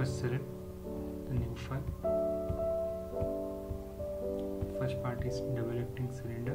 first select the new file first part is double acting cylinder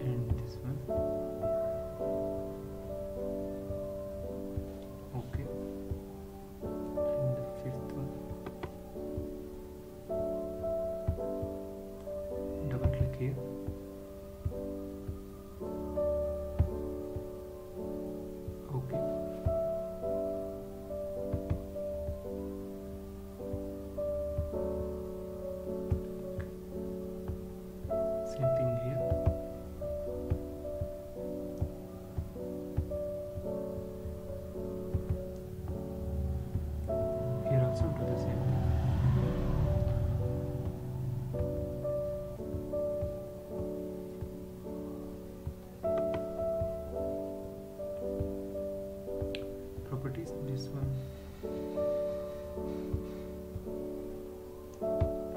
and this one this one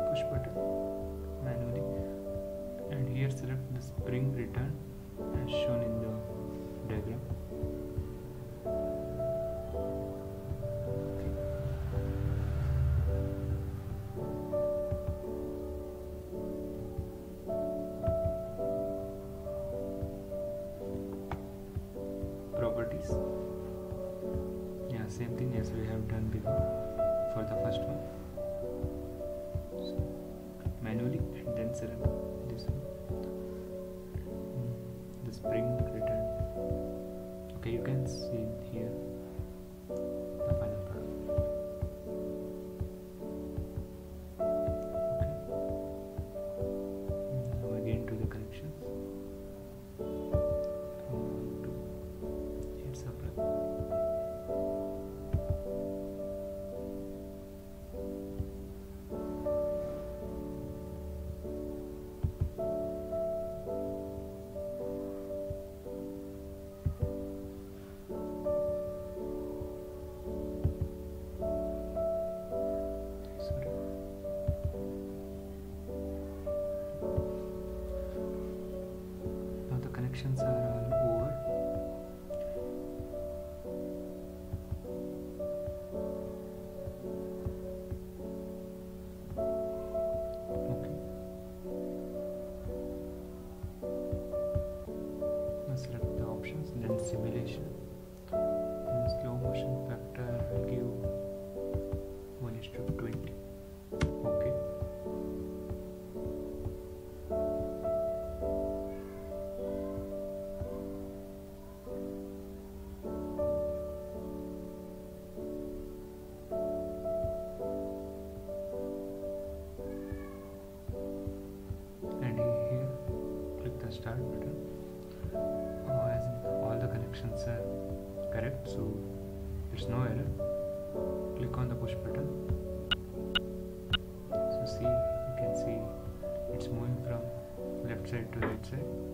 push button manually and here select the spring return as shown in the diagram same thing as we have done before for the first one. So, manually and then select this one. Mm, the spring return. Okay you can see here now are all over okay. Now select the options and then simulation start button oh, as in all the connections are correct so there's no error. Click on the push button. So see you can see it's moving from left side to right side